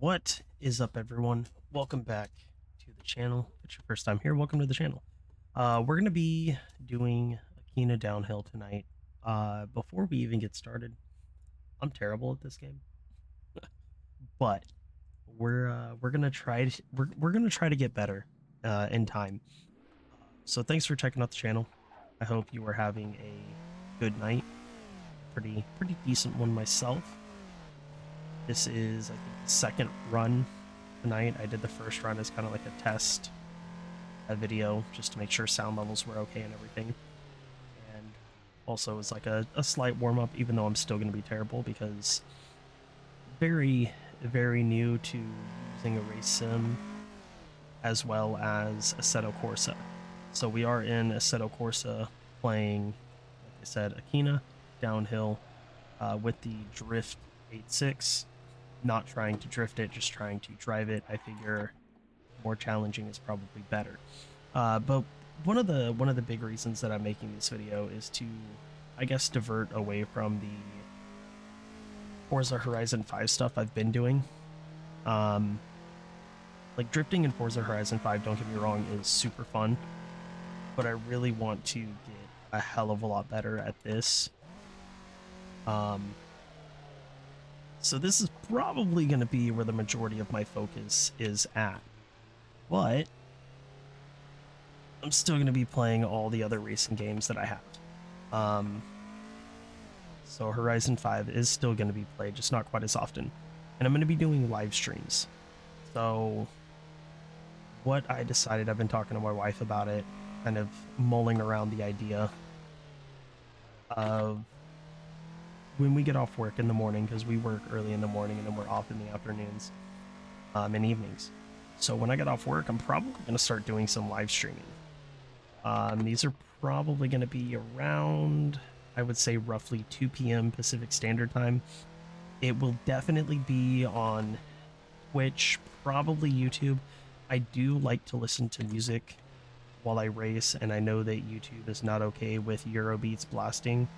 What is up, everyone? Welcome back to the channel. If it's your first time here, welcome to the channel. Uh, we're going to be doing Akina Downhill tonight. Uh, before we even get started, I'm terrible at this game, but we're uh, we're gonna try to we're we're gonna try to get better uh, in time. So thanks for checking out the channel. I hope you are having a good night. Pretty pretty decent one myself. This is I think the second run tonight. I did the first run as kind of like a test a video just to make sure sound levels were okay and everything. And also as like a, a slight warm up, even though I'm still going to be terrible because very, very new to using a race sim as well as Assetto Corsa. So we are in Assetto Corsa playing, like I said, Akina downhill uh, with the Drift 8.6 not trying to drift it, just trying to drive it. I figure more challenging is probably better. Uh, but one of the one of the big reasons that I'm making this video is to, I guess, divert away from the Forza Horizon 5 stuff I've been doing. Um, like drifting in Forza Horizon 5, don't get me wrong, is super fun, but I really want to get a hell of a lot better at this. Um, so this is probably going to be where the majority of my focus is at. But I'm still going to be playing all the other racing games that I have. Um, so Horizon 5 is still going to be played, just not quite as often. And I'm going to be doing live streams. So what I decided, I've been talking to my wife about it, kind of mulling around the idea of when we get off work in the morning, because we work early in the morning and then we're off in the afternoons um, and evenings. So when I get off work, I'm probably going to start doing some live streaming. Um, these are probably going to be around, I would say, roughly 2 p.m. Pacific Standard Time. It will definitely be on Twitch, probably YouTube. I do like to listen to music while I race, and I know that YouTube is not okay with Eurobeats blasting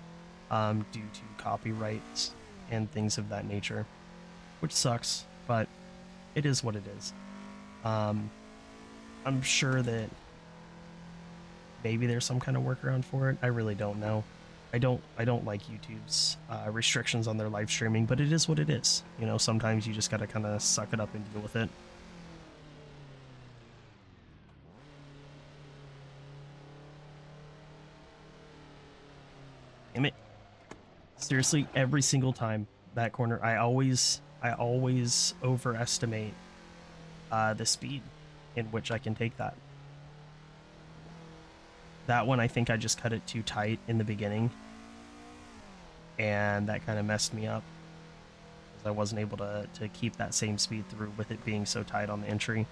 um, due to copyrights and things of that nature, which sucks, but it is what it is. Um, I'm sure that maybe there's some kind of workaround for it. I really don't know. I don't I don't like YouTube's uh, restrictions on their live streaming, but it is what it is. You know, sometimes you just gotta kind of suck it up and deal with it. Seriously every single time that corner i always i always overestimate uh, the speed in which i can take that. That one i think i just cut it too tight in the beginning. And that kind of messed me up. Because i wasn't able to, to keep that same speed through with it being so tight on the entry.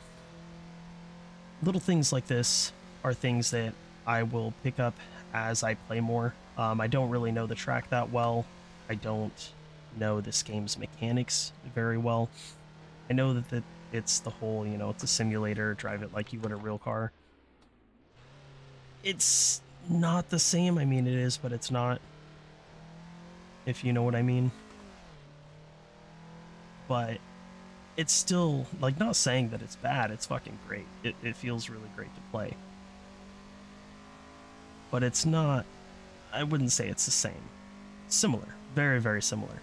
Little things like this are things that i will pick up as i play more um, I don't really know the track that well. I don't know this game's mechanics very well. I know that the, it's the whole, you know, it's a simulator, drive it like you would a real car. It's not the same. I mean, it is, but it's not. If you know what I mean. But it's still, like, not saying that it's bad. It's fucking great. It, it feels really great to play. But it's not I wouldn't say it's the same. Similar, very, very similar.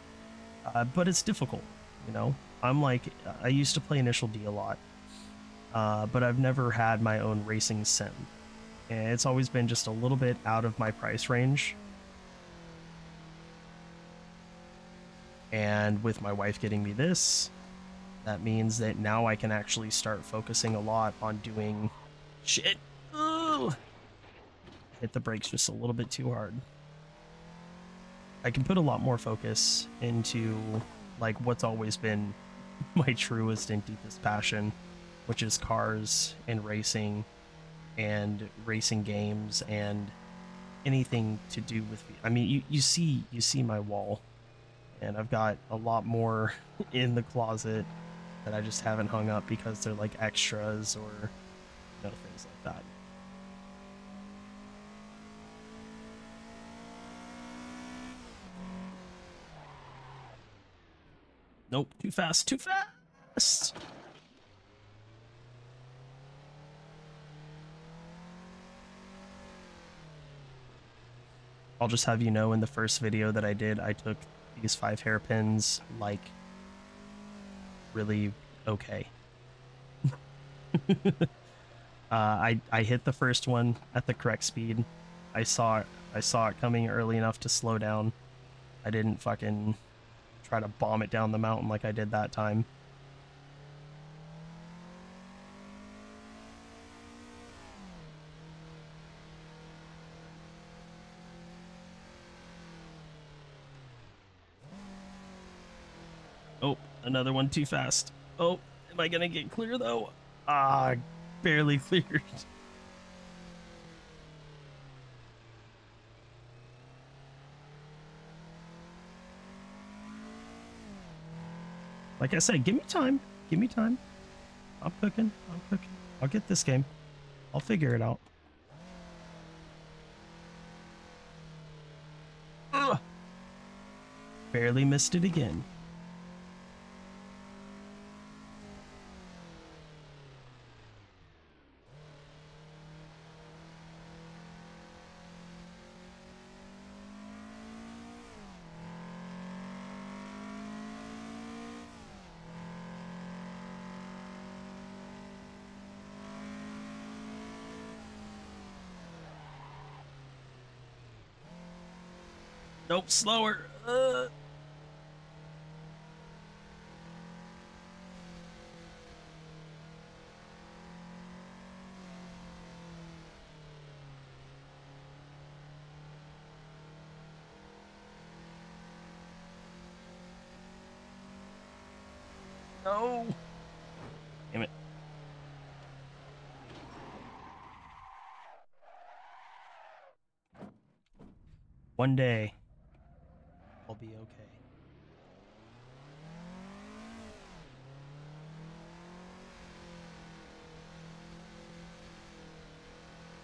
Uh, but it's difficult, you know? I'm like, I used to play Initial D a lot, uh, but I've never had my own racing sim. And it's always been just a little bit out of my price range. And with my wife getting me this, that means that now I can actually start focusing a lot on doing shit. Ugh hit the brakes just a little bit too hard. I can put a lot more focus into like what's always been my truest and deepest passion, which is cars and racing and racing games and anything to do with I mean you, you see you see my wall and I've got a lot more in the closet that I just haven't hung up because they're like extras or you know things like that. Nope, too fast, too fast. I'll just have you know in the first video that I did, I took these five hairpins like really okay. uh, I I hit the first one at the correct speed. I saw. I saw it coming early enough to slow down. I didn't fucking try to bomb it down the mountain like I did that time. Oh, another one too fast. Oh, am I gonna get clear though? Ah, barely cleared. Like I said, give me time. Give me time. I'm cooking. I'm cooking. I'll get this game. I'll figure it out. Ugh. Barely missed it again. Nope, slower. Uh. No. Damn it. One day, I'll be okay.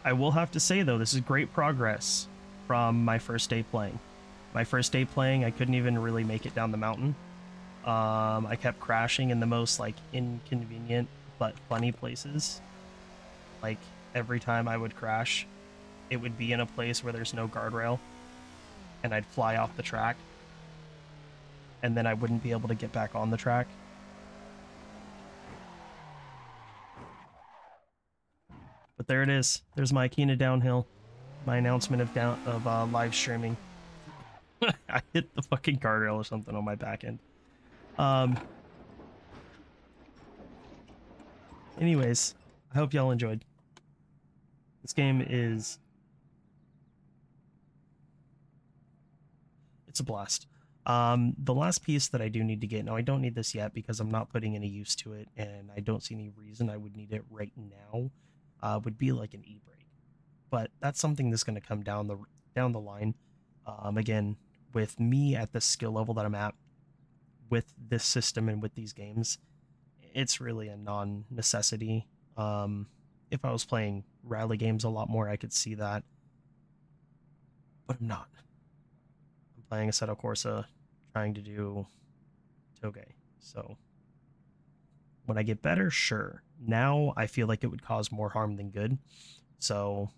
I will have to say though, this is great progress from my first day playing. My first day playing, I couldn't even really make it down the mountain. Um, I kept crashing in the most like inconvenient but funny places. Like every time I would crash, it would be in a place where there's no guardrail and I'd fly off the track and then I wouldn't be able to get back on the track. But there it is. There's my Akina downhill. My announcement of down of uh, live streaming. I hit the fucking guardrail or something on my back end. Um. Anyways, I hope y'all enjoyed. This game is it's a blast. Um, the last piece that I do need to get, now I don't need this yet because I'm not putting any use to it and I don't see any reason I would need it right now, uh, would be like an e-brake. But that's something that's going to come down the down the line. Um, again, with me at the skill level that I'm at with this system and with these games, it's really a non-necessity. Um, if I was playing rally games a lot more, I could see that. But I'm not. I'm playing Assetto Corsa trying to do Touge. So when I get better, sure. Now I feel like it would cause more harm than good. So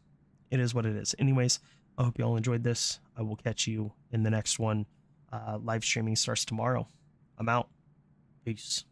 it is what it is. Anyways, I hope you all enjoyed this. I will catch you in the next one. Uh, live streaming starts tomorrow. I'm out. Peace.